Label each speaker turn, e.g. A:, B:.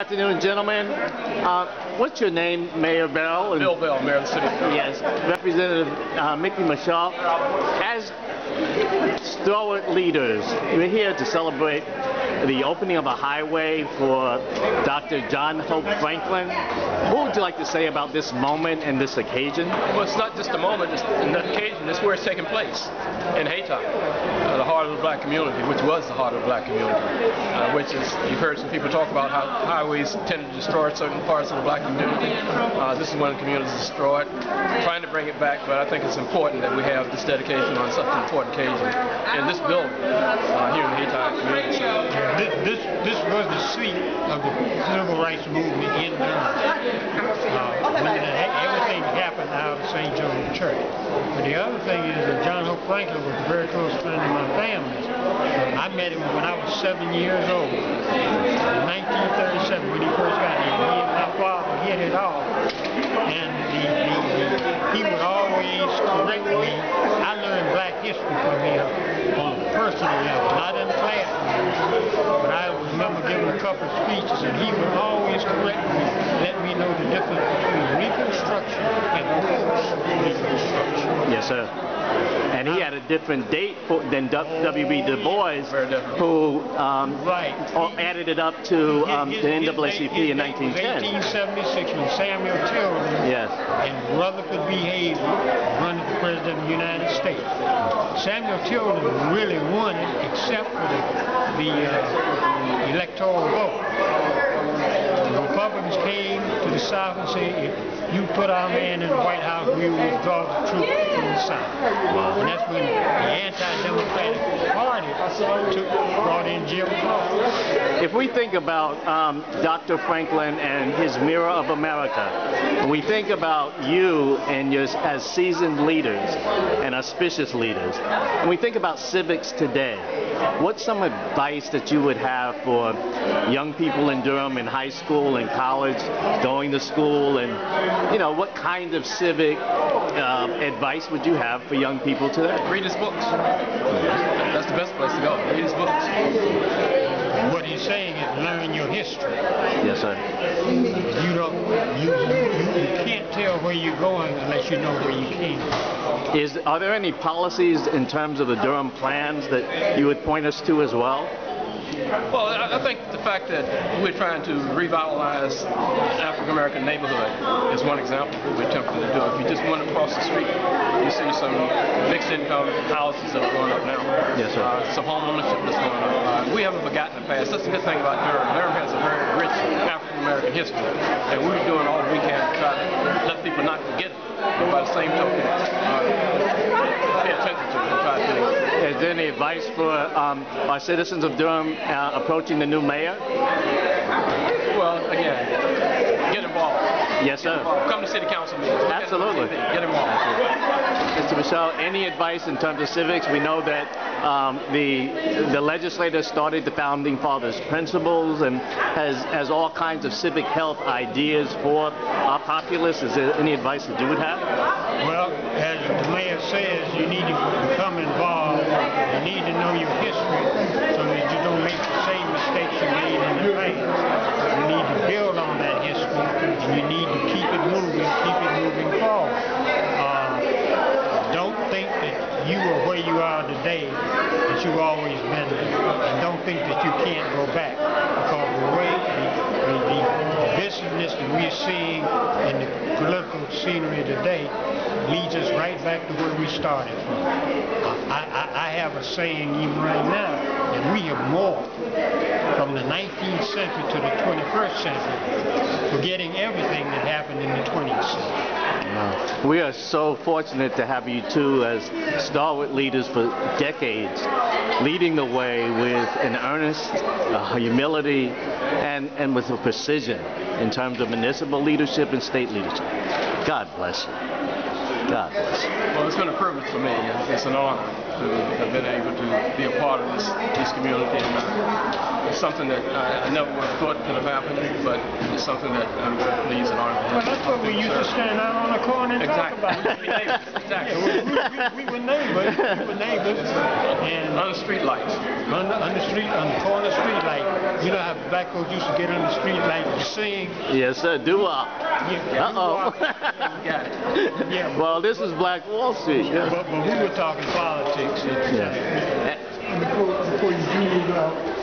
A: Good afternoon, gentlemen. Uh, what's your name, Mayor Bell?
B: Bill Bell, Mayor of the City.
A: Yes. Representative uh, Mickey Michaux. As stalwart leaders, we're here to celebrate the opening of a highway for Dr. John Hope Franklin. What would you like to say about this moment and this occasion?
B: Well, it's not just a moment, it's an occasion. It's where it's taking place in Hayti, uh, the heart of the black community, which was the heart of the black community, uh, which is, you've heard some people talk about how highways tend to destroy certain parts of the black community. Uh, this is one of the communities destroyed, trying to bring it back, but I think it's important that we have this dedication on such an important occasion in this building uh, here in the community.
C: This, this, this was the seat of the civil rights movement in Durham. Uh, when everything happened out of St. John's Church. But the other thing is that John Hope Franklin was a very close friend of my family. I met him when I was seven years old. In 1937, when he first got here, he and my father hit it off. And the, the, the, he would always correct me. I learned black history from him on a personal level, not in class. But I remember giving a couple of speeches, and he would always correct me, let me know the difference between Reconstruction and post-Reconstruction.
A: Yes, sir. And he had a different date for, than W.B. Du Bois, who um,
C: right.
A: added it up to um, his, the NAACP in 1910.
C: 1876 when Samuel Tilden
A: yes.
C: and Rutherford B. Hayes run for president of the United States. Samuel Tilden really won it except for the, the uh, electoral vote. The Republicans came to the South and said, you put our man in the White House, we will withdraw the troops from the South. And that's when the anti-democratic party took, brought in Jim Crow.
A: If we think about um, Dr. Franklin and his Mirror of America, we think about you and your as seasoned leaders and auspicious leaders, and we think about civics today, what's some advice that you would have for young people in Durham in high school and college, going to school, and you know what kind of civic uh, advice would you have for young people today?
B: Read his books. That's the best place to go. Read his books.
C: What he's saying is learn your history.
A: Yes, sir.
C: You don't. You, you, you can't tell where you're going unless you know where you came.
A: Is are there any policies in terms of the Durham plans that you would point us to as well?
B: Well, I think the fact that we're trying to revitalize African American neighborhood is one example of what we're attempting to do. If you just went across the street, you see some mixed income houses that are going up now.
A: Yes, sir.
B: Uh, some home ownership that's going up. We haven't forgotten the past. That's the good thing about Durham. Durham has a very rich African American history, and we're doing all we can to try to let people not forget it. But by the same token, uh,
A: is there any advice for um, our citizens of Durham uh, approaching the new mayor?
B: Well, again.
A: Yes, sir.
B: Come to city council meetings.
A: Absolutely.
B: Get involved.
A: Mr. Michaux, any advice in terms of civics? We know that um, the the legislature started the founding fathers' principles and has has all kinds of civic health ideas for our populace. Is there any advice that you would have?
C: Well, as the mayor says, you need to become involved. You need to know your history so that you don't make the same mistakes you made in the past. You are today, that you've always been there. And don't think that you can't go back. Because the way the, the, the viciousness that we're seeing in the political scenery today leads us right back to where we started from. I, I, I have a saying even right now that we have morphed from the 19th century to the 21st century, forgetting everything that happened in the 20th century.
A: We are so fortunate to have you two as stalwart leaders for decades, leading the way with an earnest uh, humility and, and with a precision in terms of municipal leadership and state leadership. God bless you. God bless you.
B: Well, it's been a privilege for me. It's an honor. to have been able to be a part of this this community. And, uh, it's something that I, I never would have thought could have happened, but it's something that I'm very pleased and honored.
C: Well, that's what we used to stand out on the corner and
B: Exactly.
C: talk about.
B: We neighbors. Exactly.
C: we, we, we were neighbors. We were neighbors. And
B: On the street lights.
C: on the, on the street, on the corner street light, you know how black folks used to get on the street light and sing.
A: Yes, sir. Do up.
C: Yeah,
A: Uh-oh.
B: Got it.
C: Yeah.
A: well, this is Black Wall Street.
C: But, but we were talking politics. It's,
A: Yeah.
C: uh, before, before you do out,